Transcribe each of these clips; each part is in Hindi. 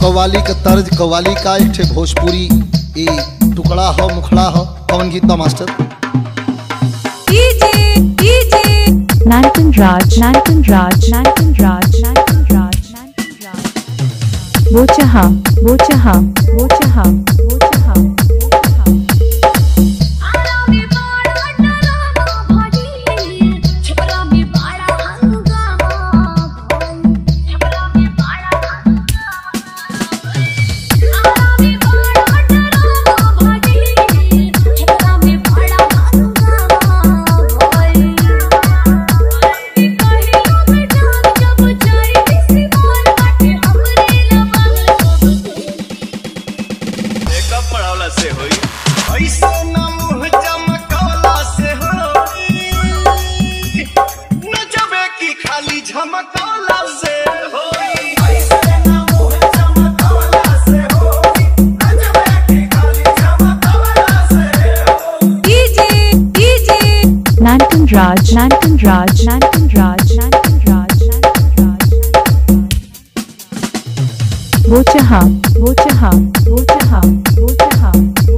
कवाली का तर्ज कवाली का एक ठे भोजपुरी ये टुकड़ा हो, मुखड़ा हो कौन गीत मास्टर? नानकन राज नानकन राज नानकन राज नानकन राज। वो चाह वो चाह वो चाह। से होई ऐसे ना मुँह चमकौला से होई न जबे की खाली झमकौला से होई Nankan Raj, Nankan Raj, Nankan Raj, Nankan Bocha ha, bocha ha, bocha ha, bocha ha.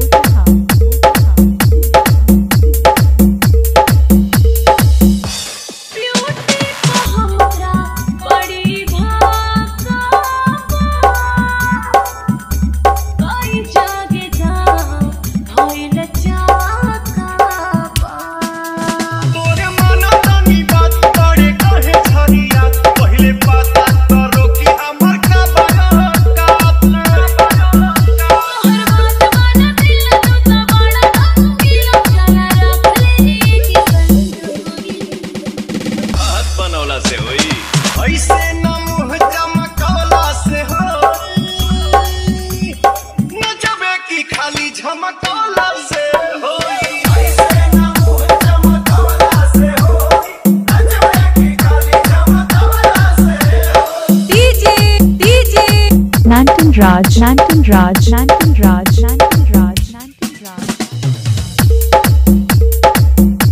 Nanton Raj, Nanton Raj, Nanton Raj, Nanton Raj, Nanton Raj.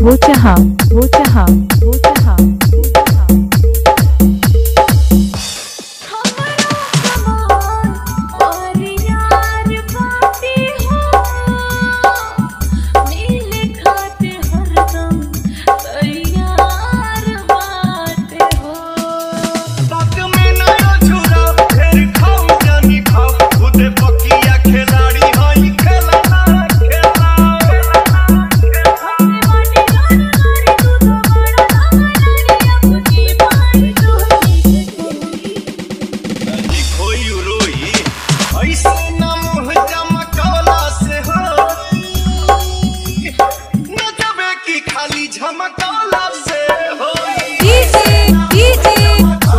वो चाहा, वो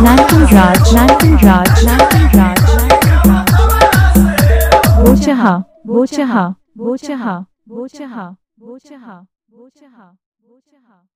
Nankin Raj, Nankin Raj, Nankin Raj. वो चहा, वो चहा, वो चहा, वो चहा, वो चहा, वो चहा, वो चहा, वो चहा.